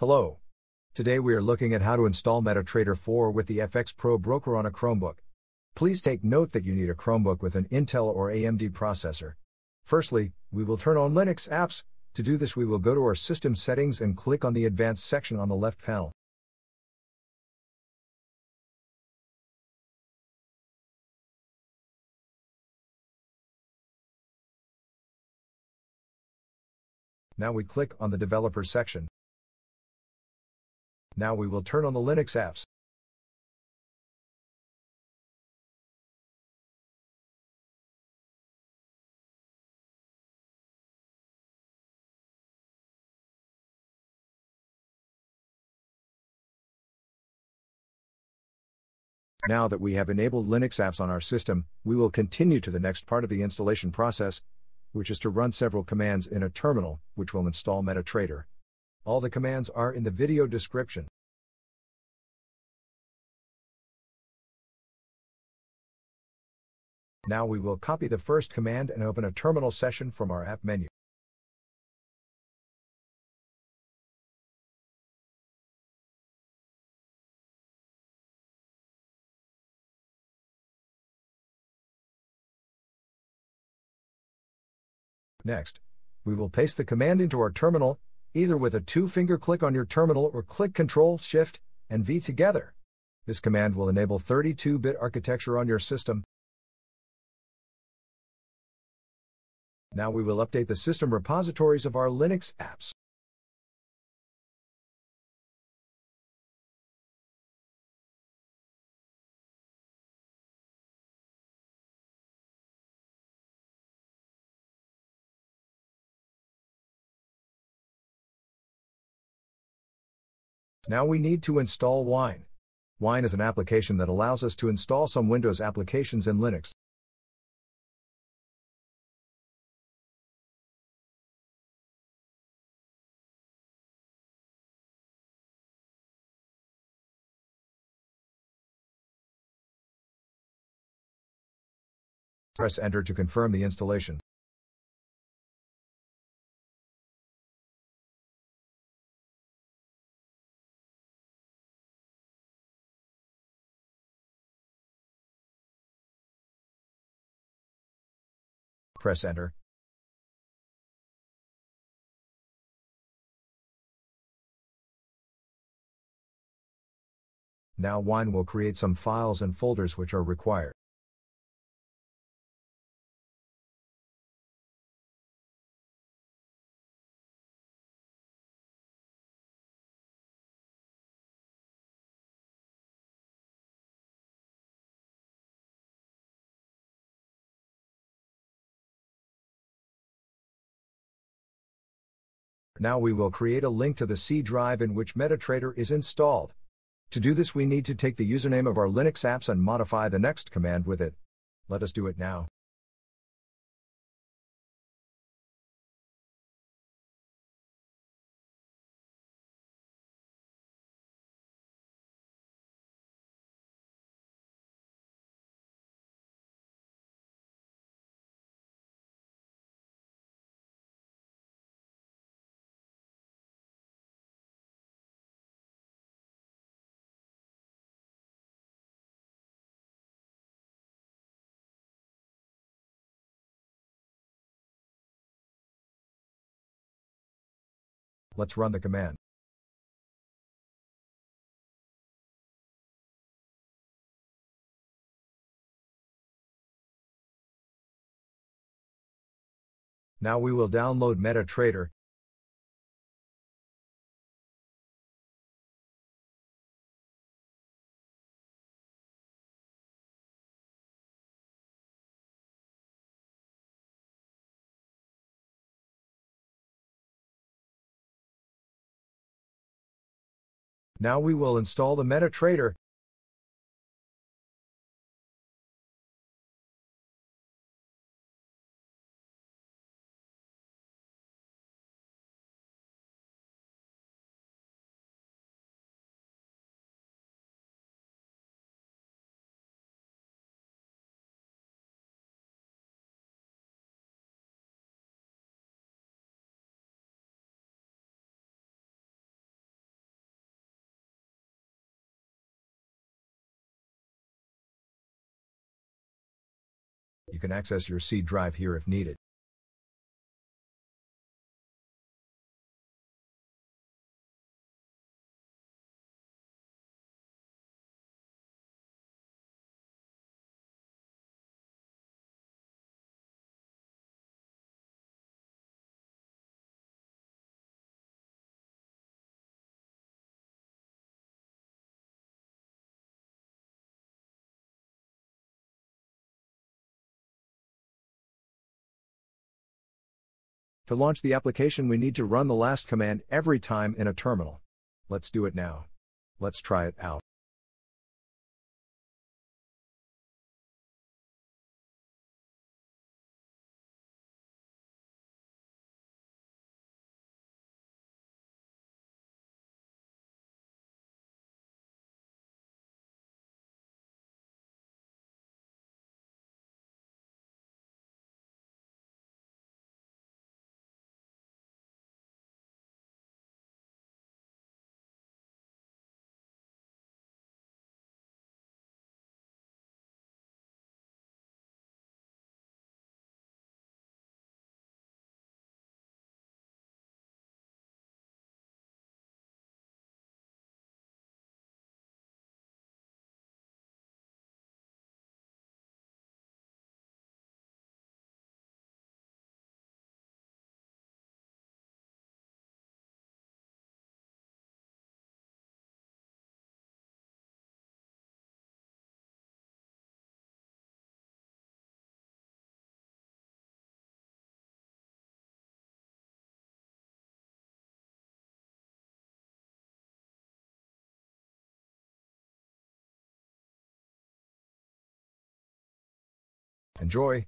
Hello. Today we are looking at how to install MetaTrader 4 with the FxPro Broker on a Chromebook. Please take note that you need a Chromebook with an Intel or AMD processor. Firstly, we will turn on Linux apps. To do this, we will go to our system settings and click on the advanced section on the left panel. Now we click on the developer section. Now we will turn on the Linux apps. Now that we have enabled Linux apps on our system, we will continue to the next part of the installation process, which is to run several commands in a terminal, which will install MetaTrader. All the commands are in the video description. Now we will copy the first command and open a terminal session from our app menu. Next, we will paste the command into our terminal, either with a two-finger click on your terminal or click Ctrl, Shift, and V together. This command will enable 32-bit architecture on your system. Now we will update the system repositories of our Linux apps. Now we need to install Wine. Wine is an application that allows us to install some Windows applications in Linux. Press Enter to confirm the installation. Press Enter. Now Wine will create some files and folders which are required. Now we will create a link to the C drive in which MetaTrader is installed. To do this we need to take the username of our Linux apps and modify the next command with it. Let us do it now. Let's run the command. Now we will download MetaTrader. Now we will install the MetaTrader. You can access your C drive here if needed. To launch the application we need to run the last command every time in a terminal. Let's do it now. Let's try it out. Enjoy!